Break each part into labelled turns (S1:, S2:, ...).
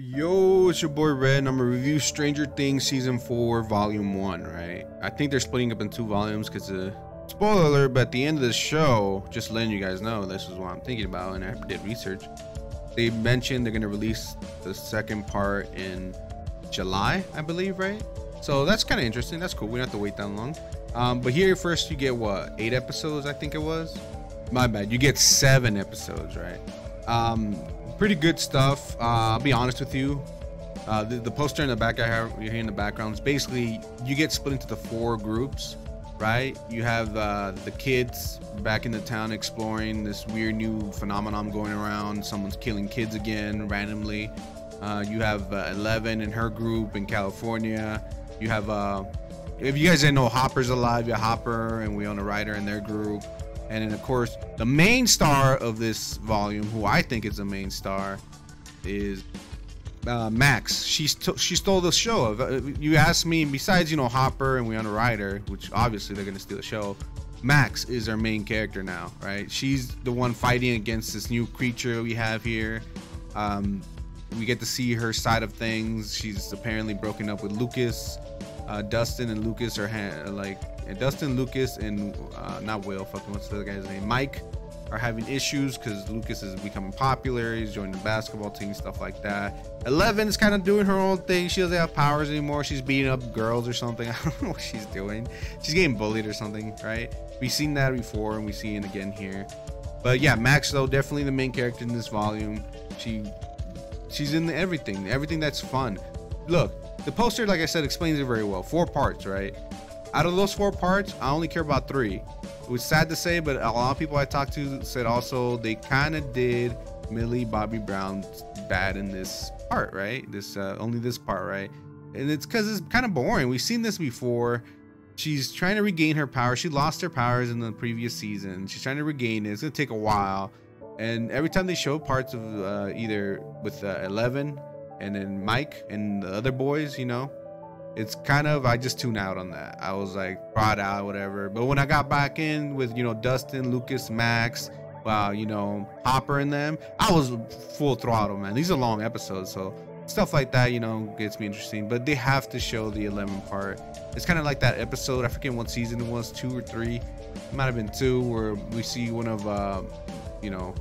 S1: Yo, it's your boy Red, and I'm gonna review Stranger Things season four, volume one. Right? I think they're splitting up in two volumes because, uh, spoiler alert, but at the end of the show, just letting you guys know, this is what I'm thinking about, and I did research. They mentioned they're gonna release the second part in July, I believe, right? So that's kind of interesting. That's cool. We don't have to wait that long. Um, but here first, you get what eight episodes, I think it was. My bad. You get seven episodes, right? Um, pretty good stuff. Uh, I'll be honest with you. Uh, the, the, poster in the back I have hear in the background is basically you get split into the four groups, right? You have uh, the kids back in the town exploring this weird new phenomenon going around. Someone's killing kids again randomly. Uh, you have uh, Eleven and her group in California. You have, uh, if you guys didn't know, Hopper's alive. You have Hopper and Winona Ryder in their group. And then, of course, the main star of this volume, who I think is the main star, is uh, Max. She st- she stole the show. Uh, you asked me, besides you know Hopper and Winona Ryder, which obviously they're gonna steal the show. Max is our main character now, right? She's the one fighting against this new creature we have here. Um, we get to see her side of things. She's apparently broken up with Lucas. Uh, Dustin and Lucas are ha- like Dustin, Lucas, and uh, not Will, fucking what's the other guy's name? Mike are having issues because Lucas is becoming popular. He's joining the basketball team, stuff like that. Eleven is kind of doing her own thing. She doesn't have powers anymore. She's beating up girls or something. I don't know what she's doing. She's getting bullied or something, right? We've seen that before, and we see it again here. But yeah, Max though definitely the main character in this volume. She she's in everything, everything that's fun. Look, the poster, like I said, explains it very well. Four parts, right? Out of those four parts, I only care about three. It was sad to say, but a lot of people I talked to said also they kind of did Millie Bobby Brown bad in this part, right? This uh, only this part, right? And it's because it's kind of boring. We've seen this before. She's trying to regain her power. She lost her powers in the previous season. She's trying to regain it. It's gonna take a while. And every time they show parts of uh, either with uh, Eleven and then Mike and the other boys, you know, it's kind of I just tune out on that. I was like brought out, whatever. But when I got back in with you know Dustin, Lucas, Max, wow, you know Hopper and them, I was full throttle, man. These are long episodes, so stuff like that, you know, gets me interesting. But they have to show the 11 part. It's kind of like that episode. I forget what season it was, two or three. It might have been two, where we see one of, uh, you know,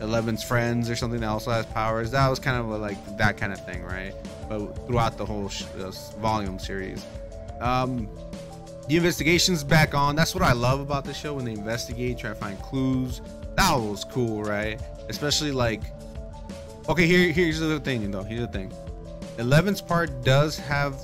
S1: Eleven's friends or something that also has powers. That was kind of a, like that kind of thing, right? But throughout the whole sh- uh, volume series, um, the investigation's back on. That's what I love about the show when they investigate, try to find clues. That was cool, right? Especially like, okay, here here's the thing though. Here's the thing. Eleven's part does have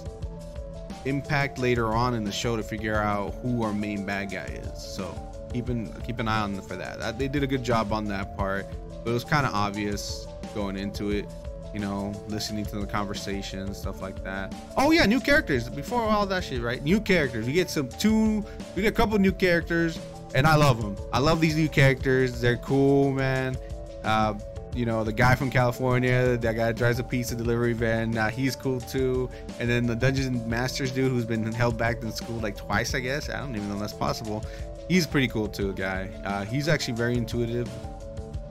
S1: impact later on in the show to figure out who our main bad guy is. So keep an keep an eye on for that. They did a good job on that part but it was kind of obvious going into it you know listening to the conversation stuff like that. Oh yeah new characters. Before all that shit right? New characters. We get some two we get a couple new characters and i love them i love these new characters. They're cool man. Uh, you know the guy from california that guy drives a pizza delivery van uh, he's cool too. And then the dungeon masters dude who's been held back in school like twice i guess. I don't even know if that's possible. He's pretty cool too guy. Uh, he's actually very intuitive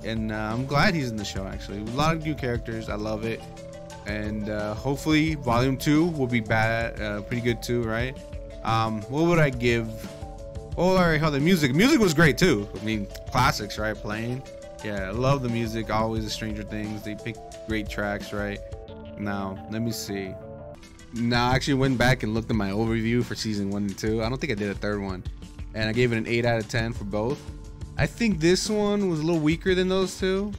S1: and uh, I'm glad he's in the show. Actually, a lot of new characters. I love it, and uh, hopefully, Volume Two will be bad, uh, pretty good too, right? Um, what would I give? Oh, all right, how the music? Music was great too. I mean, classics, right? Playing. Yeah, I love the music. Always the Stranger Things. They pick great tracks, right? Now, let me see. Now, I actually went back and looked at my overview for season one and two. I don't think I did a third one, and I gave it an eight out of ten for both. I think this one was a little weaker than those two,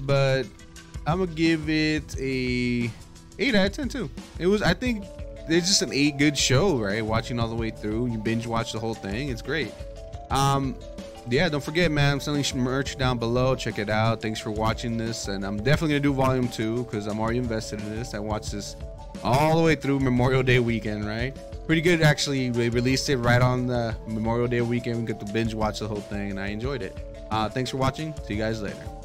S1: but I'm gonna give it a eight out of ten too. It was, I think, it's just an eight good show, right? Watching all the way through, you binge watch the whole thing. It's great. Um, yeah, don't forget, man. I'm selling merch down below. Check it out. Thanks for watching this, and I'm definitely gonna do volume two because I'm already invested in this. I watched this all the way through Memorial Day weekend, right? Pretty good actually. We released it right on the Memorial Day weekend. We got to binge watch the whole thing, and I enjoyed it. Uh, thanks for watching. See you guys later.